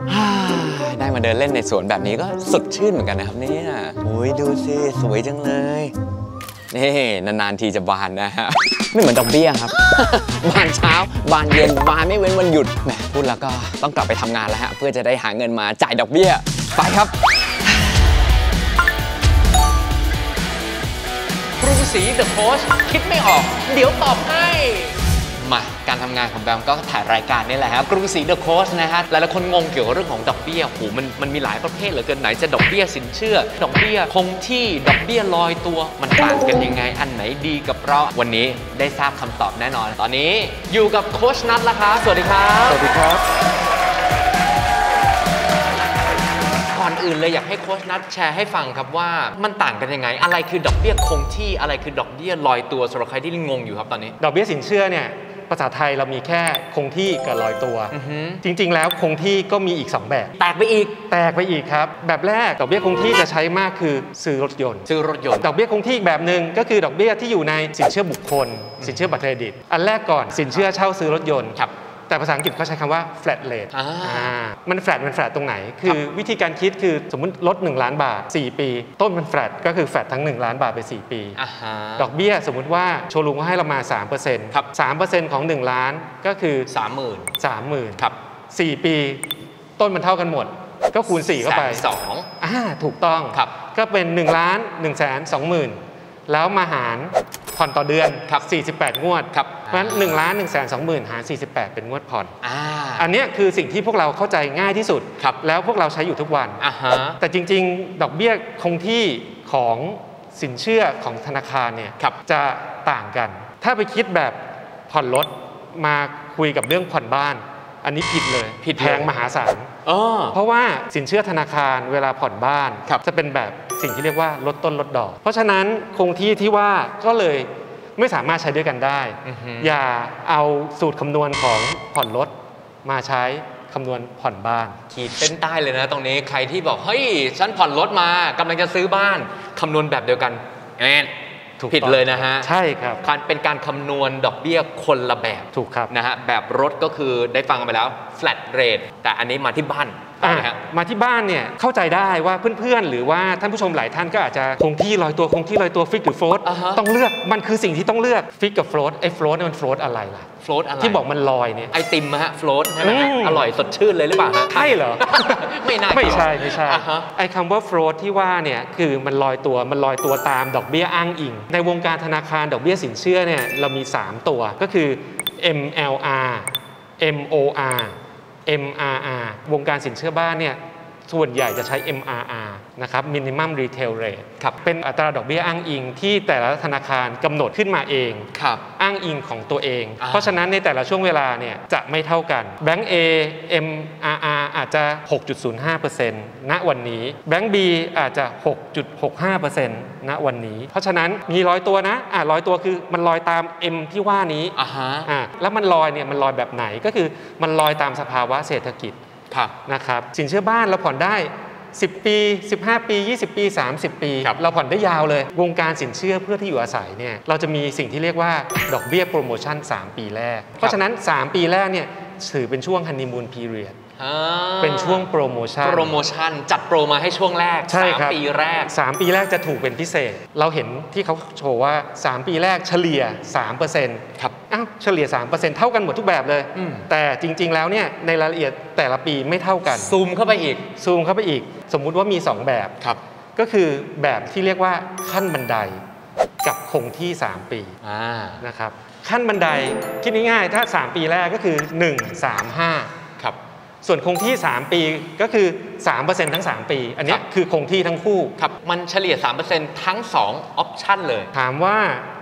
อ่าได้มาเดินเล่นในสวนแบบนี้ก็สดชื่นเหมือนกันนะครับเนี่ยโอ้ยดูสิสวยจังเลย นี่นานๆทีจะบานนะฮะ ไม่เหมือนดอกเบี้ยครับ บานเช้า บานเย็น บานไม่เว้นวันหยุด แหมพูดแล้วก็ต้องกลับไปทำงานแล้วฮะ เพื่อจะได้หาเงินมาจ่ายดอกเบี้ย ไปครับกรุงศรีเดอะโค้ชคิดไม่ออก เดี๋ยวตอบให้มา การทำงานของแบมก็ถ่ายรายการนี่แหละครับกรุงศรีเดอะโค้ชนะฮะหลายๆคนงงเกี่ยวกับเรื่องของดอกเบี้ยโหมันมันมีหลายประเภทเหลือเกินไหนจะดอกเบี้ยสินเชื่อ ดอกเบี้ยคงที่ดอกเบี้ยลอยตัวมันต่างกันยังไงอันไหนดีกับเราวันนี้ได้ทราบคำตอบแน่นอน ตอนนี้อยู่กับโค้ชนัทแล้วครับสวัสดีครับสวัสดีครับก่อนอื่นเลยอยากให้โค้ชนัทแชร์ให้ฟังครับว่ามันต่างกันยังไง อะไรคือดอกเบี้ยคงที่อะไรคือดอกเบี้ยลอยตัวสำหรับใครที่งงอยู่ครับตอนนี้ ดอกเบี้ยสินเชื่อเนี่ย ภาษาไทยเรามีแค่คงที่กับลอยตัวอือฮึจริง ๆ แล้วคงที่ก็มีอีก 2 แบบ แตกไปอีก แตกไปอีกครับ แบบแรกดอกเบี้ยคงที่จะใช้มากคือซื้อรถยนต์ ซื้อรถยนต์ ดอกเบี้ยคงที่อีกแบบหนึ่งก็คือดอกเบี้ยที่อยู่ในสินเชื่อบุคคล สินเชื่อบัตรเครดิต อันแรกก่อนสินเชื่อเช่าซื้อรถยนต์ครับ แต่ภาษาอังกฤษเขาใช้คำว่า flat rate อ่าอ่ามัน flat มัน flat ตรงไหน คือวิธีการคิดคือสมมุติลด 1 ล้านบาท 4 ปี ต้นมัน flat ก็คือ flat ทั้ง 1 ล้านบาทไป 4 ปีอ่าฮะดอกเบี้ยสมมุติว่าโชว์รูมเขาให้เรามา 3%ครับ3%ของ 1 ล้านก็คือสามหมื่น30,000ครับ4 ปี ต้นมันเท่ากันหมด ก็คูณ 4 เข้าไปแสนสองอ่าถูกต้องครับก็เป็น 1 ล้าน1แสน2หมื่น แล้วมาหารผ่อนต่อเดือนครับ 48 งวดครับเพราะฉะนั้น1ล้าน1แสน2หมื่นหาร 48 เป็นงวดผ่อนอ่าอันเนี้ยคือสิ่งที่พวกเราเข้าใจง่ายที่สุดครับแล้วพวกเราใช้อยู่ทุกวันอ่าฮะแต่จริง ๆ ดอกเบี้ยคงที่ของสินเชื่อของธนาคารเนี่ยครับจะต่างกัน ถ้าไปคิดแบบผ่อนรถมาคุยกับเรื่องผ่อนบ้าน อันนี้ผิดเลย ผิดเลยแพงมหาศาลอ๋อเพราะว่าสินเชื่อธนาคารเวลาผ่อนบ้านครับจะเป็นแบบ สิ่งที่เรียกว่าลดต้นลดดอก เพราะฉะนั้นคงที่ที่ว่าก็เลยไม่สามารถใช้ด้วยกันได้อือฮึอย่าเอาสูตรคำนวณของผ่อนรถมาใช้คำนวณผ่อนบ้าน ขีดเส้นใต้เลยนะตรงนี้ใครที่บอกเฮ้ยฉันผ่อนรถมากำลังจะซื้อบ้านคำนวณแบบเดียวกันแอน ถูกต้องผิดเลยนะฮะใช่ครับการเป็นการคำนวณดอกเบี้ยคนละแบบถูกครับนะฮะแบบรถก็คือได้ฟังกันไปแล้ว flat rate แต่อันนี้มาที่บ้านอะนะฮะมาที่บ้านเนี่ยเข้าใจได้ว่าเพื่อนๆ หรือว่าท่านผู้ชมหลายท่านก็อาจจะคงที่ลอยตัวคงที่ลอยตัว fix หรือ float อ่าฮะต้องเลือกมันคือสิ่งที่ต้องเลือก fix กับ float ไอ้ float เนี่ยมัน float อะไรล่ะ float อะไรที่บอกมันลอยเนี่ยไอติมฮะ float ใช่ไหมฮะอืมอร่อยสดชื่นเลยหรือเปล่าฮะใช่เหรอ ไม่น่าไม่เกี่ยวใช่ไม่ใช่อ่าฮะไอ้คำว่าโฟลตที่ว่าเนี่ยคือมันลอยตัวมันลอยตัวตามดอกเบี้ยอ้างอิง ในวงการธนาคารดอกเบี้ยสินเชื่อเนี่ยเรามี 3 ตัวก็คือ MLR MOR MRR วงการสินเชื่อบ้านเนี่ย ส่วนใหญ่จะใช้ MRR นะครับ Minimum Retail Rate ครับเป็นอัตราดอกเบี้ยอ้างอิงที่แต่ละธนาคารกำหนดขึ้นมาเองครับอ้างอิงของตัวเองอ่าเพราะฉะนั้นในแต่ละช่วงเวลาเนี่ยจะไม่เท่ากันแบงก์ A MRR อาจจะ 6.05%ณวันนี้แบงก์ B อาจจะ 6.65%ณวันนี้ เพราะฉะนั้นมีร้อยตัวนะอ่าร้อยตัวคือมันลอยตาม M ที่ว่านี้อ่าฮะอ่าแล้วมันลอยเนี่ยมันลอยแบบไหนก็คือมันลอยตามสภาวะเศรษฐกิจ ครับนะครับสินเชื่อบ้านเราผ่อนได้ 10 ปี 15 ปี 20 ปี 30 ปี ครับ เราผ่อนได้ยาวเลยวงการสินเชื่อเพื่อที่อยู่อาศัยเนี่ยเราจะมีสิ่งที่เรียกว่าดอกเบี้ยโปรโมชั่น 3 ปีแรก เพราะฉะนั้น 3 ปีแรกเนี่ยถือเป็นช่วงฮันนีมูนพีเรียดอ่าเป็นช่วงโปรโมชั่น โปรโมชั่นจัดโปรมาให้ช่วงแรกใช่สามครับ ปีแรก 3 ปีแรกจะถูกเป็นพิเศษ เราเห็นที่เขาโชว์ว่า 3 ปีแรกเฉลี่ย 3%ครับ อ้าวเฉลี่ย 3%เท่ากันหมดทุกแบบเลยอืมแต่จริง ๆ แล้วเนี่ยในรายละเอียดแต่ละปีไม่เท่ากัน ซูมเข้าไปอีก ซูมเข้าไปอีก สมมุติว่ามี 2 แบบครับ ก็คือแบบที่เรียกว่าขั้นบันไดกับคงที่ 3 ปีอ่านะครับขั้นบันไดคิดง่ายๆถ้า 3 ปีแรกก็คือ 1 3 5ครับส่วนคงที่ 3 ปีก็คือ 3%ทั้ง 3 ปี อันเนี้ยครับคือคงที่ทั้งคู่ครับมันเฉลี่ย 3%ทั้ง 2 ออปชันเลย ถามว่า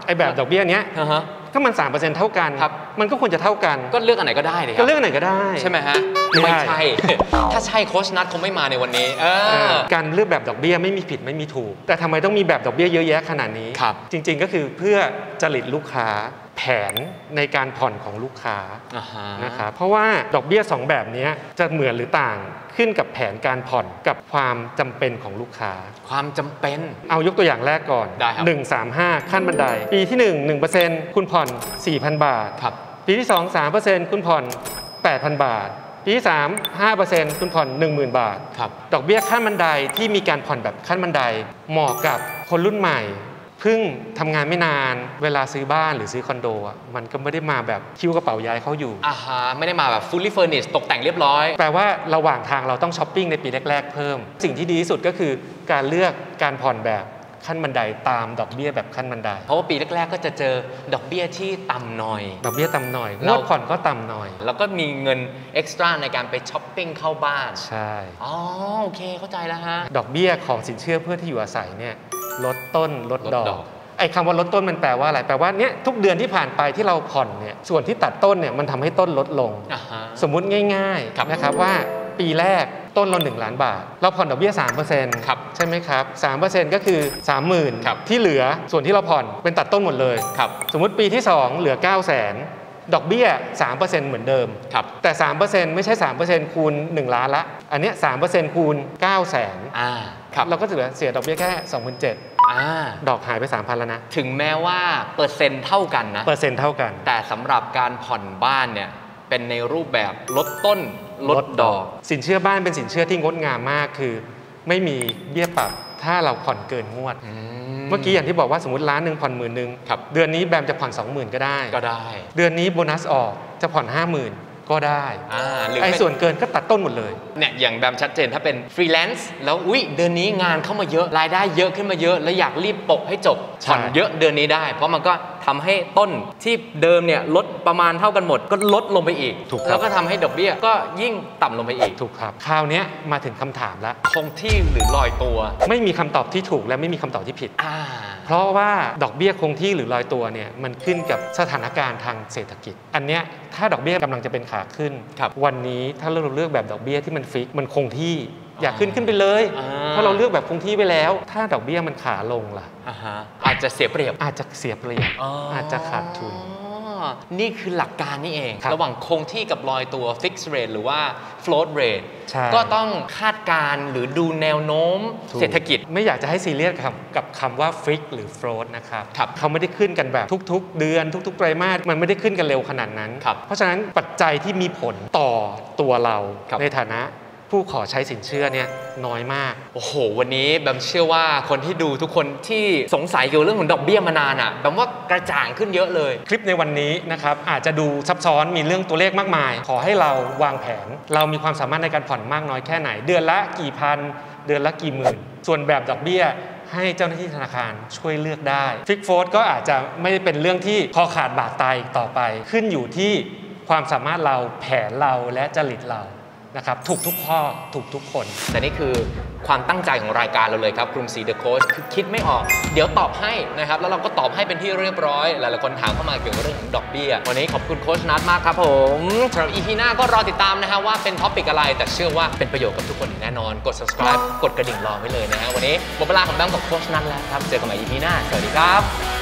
ไอ้แบบดอกเบี้ยเนี้ยอ่าฮะ ถ้ามัน 3%เท่ากัน ครับ มันก็ควรจะเท่ากัน ก็เลือกอันไหนก็ได้เลยคก็รับเลือกไหนก็ได้ ใช่ไหมฮะไม่ไม่ได้ใช่ ถ้าใช่โค้ชนัทคงไม่มาในวันนี้เอเออ อการเลือกแบบดอกเบี้ยไม่มีผิดไม่มีถูก แต่ทำไมต้องมีแบบดอกเบี้ยเยอะแยะขนาดนี้ ครับจริงๆก็คือเพื่อจริตลูกค้า แผนในการผ่อนของลูกค้าอ่าฮะนะครับเพราะว่าดอกเบี้ย 2 แบบเนี้ยจะเหมือนหรือต่างขึ้นกับแผนการผ่อนกับความจำเป็นของลูกค้า ความจำเป็นเอายกตัวอย่างแรกก่อนได้ครับ135 ขั้นบันได ปีที่ 1 1%คุณผ่อน 4,000 บาทครับปีที่ 2 3%คุณผ่อน 8,000 บาทปีที่3 5%คุณผ่อน 10,000 บาทครับดอกเบี้ยขั้นบันไดที่มีการผ่อนแบบขั้นบันไดเหมาะกับคนรุ่นใหม่ เพิ่งทำงานไม่นานเวลาซื้อบ้านหรือซื้อคอนโดอะมันก็ไม่ได้มาแบบคิ้วกระเป๋าย้ายเขาอยู่อ่าฮะไม่ได้มาแบบ fully furnished ตกแต่งเรียบร้อย แปลว่าระหว่างทางเราต้องช้อปปิ้งในปีแรก ๆ เพิ่ม สิ่งที่ดีที่สุดก็คือการเลือกการผ่อนแบบขั้นบันไดตามดอกเบี้ยแบบขั้นบันได เพราะว่าปีแรกๆ ก็จะเจอดอกเบี้ยที่ต่ำหน่อย ดอกเบี้ยต่ำหน่อยเรางวดผ่อนก็ต่ำหน่อย แล้วก็มีเงิน extra ในการไปช้อปปิ้งเข้าบ้าน ใช่ อ๋อ โอเค เข้าใจแล้วฮะ ดอกเบี้ยของสินเชื่อเพื่อที่อยู่อาศัยเนี่ย ลดต้นลดลดดดออกกไอ้คำว่าลดต้นมันแปลว่าอะไรแปลว่าเนี่ยทุกเดือนที่ผ่านไปที่เราผ่อนเนี่ยส่วนที่ตัดต้นเนี่ยมันทำให้ต้นลดลงอ่าฮะสมมุติง่ายครับๆนะครับว่าปีแรกต้นเรา1ล้านบาท เราผ่อนดอกเบี้ย3%ครับใช่ไหมครับ3%ก็คือครับ30,000 ที่เหลือส่วนที่เราผ่อนเป็นตัดต้นหมดเลยครับสมมุติปีที่ 2 เหลือ 9 0 0 0 0 0ดอกเบี้ย 3%เหมือนเดิมครับแต่ 3%ไม่ใช่ 3%คูณ 1 ล้านละ อันเนี้ย3%คูณ 9 0 0 0 0 0อ่า ครับ เราก็จะเหลือเสียดอกเบี้ยแค่27,000อ่าดอกหายไป 3,000 แล้วนะ ถึงแม้ว่าเปอร์เซ็นต์เท่ากันนะ เปอร์เซ็นต์เท่ากัน แต่สำหรับการผ่อนบ้านเนี่ย เป็นในรูปแบบลดต้นลดดอก สินเชื่อบ้านเป็นสินเชื่อที่งดงามมากคือ ไม่มีเบี้ยปรับถ้าเราผ่อนเกินงวด เมื่อกี้อย่างที่บอกว่าสมมติล้านหนึ่งผ่อนหมื่นหนึ่งครับเดือนนี้แบมจะผ่อน 20,000 ก็ได้ ก็ได้ เดือนนี้โบนัสออกจะผ่อน 50,000 ก็ได้อ่าหรือไอ้เป็นส่วนเกินก็ตัดต้นหมดเลยเนี่ยอย่างแบบชัดเจนถ้าเป็นฟรีแลนซ์แล้วอุ้ยเดือนนี้งานเข้ามาเยอะรายได้เยอะขึ้นมาเยอะ แล้วอยากรีบปกให้จบใช่ผ่อนเยอะเดือนนี้ได้ เพราะมันก็ทำให้ต้นที่เดิมเนี่ยลดประมาณเท่ากันหมด ก็ลดลงไปอีกถูกครับแล้วก็ทำให้ดอกเบี้ยก็ยิ่งต่ำลงไปอีกถูกครับคราวเนี้ยมาถึงคำถามแล้วคงที่หรือลอยตัว ไม่มีคำตอบที่ถูกและไม่มีคำตอบที่ผิดอ่า เพราะว่าดอกเบี้ยคงที่หรือลอยตัวเนี่ยมันขึ้นกับสถานการณ์ทางเศรษฐกิจ อันเนี้ยถ้าดอกเบี้ยกำลังจะเป็นขาขึ้นครับวันนี้ถ้าเราเลือกแบบดอกเบี้ยที่มันฟิกมันคงที่อยากขึ้นขึ้นไปเลยอ่าเพราะเราเลือกแบบคงที่ไปแล้ว ถ้าดอกเบี้ยมันขาลงล่ะอ่าฮะอาจจะเสียเปรียบอาจจะเสียเปรียบอาจจะขาดทุนอ๋อ นี่คือหลักการนี่เองครับระหว่างคงที่กับลอยตัว fixed rate หรือว่า float rate ใช่ก็ต้องคาดการณ์หรือดูแนวโน้มถูกเศรษฐกิจ ไม่อยากจะให้ซีเรียสกับกับคำว่าฟิกหรือ float นะครับครับเขาไม่ได้ขึ้นกันแบบทุก ๆ เดือนทุกๆไตรมาสมันไม่ได้ขึ้นกันเร็วขนาดนั้นครับเพราะฉะนั้นปัจจัยที่มีผลต่อตัวเราครับในฐานะ ผู้ขอใช้สินเชื่อเนี่ยน้อยมาก โอ้โห วันนี้แบมเชื่อว่าคนที่ดูทุกคนที่สงสัยเกี่ยวกับเรื่องของดอกเบี้ยมานานอะแบมว่ากระจ่างขึ้นเยอะเลย คลิปในวันนี้นะครับอาจจะดูซับซ้อนมีเรื่องตัวเลขมากมาย ขอให้เราวางแผน เรามีความสามารถในการผ่อนมากน้อยแค่ไหน เดือนละกี่พัน เดือนละกี่หมื่น ส่วนแบบดอกเบี้ยให้เจ้าหน้าที่ธนาคารช่วยเลือกได้ fix float ก็อาจจะไม่ได้เป็นเรื่องที่คอขาดบาดตายอีกต่อไป ขึ้นอยู่ที่ความสามารถเราแผนเราและจริตเรา นะครับถูกทุกข้อถูกทุกคน แต่นี่คือความตั้งใจของรายการเราเลยครับกรุงศรี The COACH คือคิดไม่ออก เดี๋ยวตอบให้นะครับ แล้วเราก็ตอบให้เป็นที่เรียบร้อย หลายๆคนถามเข้ามาเกี่ยวกับเรื่องของดอกเบี้ย วันนี้ขอบคุณโค้ชนัทมากครับผมสำหรับ EP หน้าก็รอติดตามนะฮะว่าเป็น topic อะไร แต่เชื่อว่าเป็นประโยชน์กับทุกคนแน่นอน กด subscribe กดกระดิ่งรอไว้เลยนะฮะวันนี้หมดเวลาของแบงก์กับโค้ชนัทแล้วครับเจอกันใหม่ EP หน้าสวัสดีครับ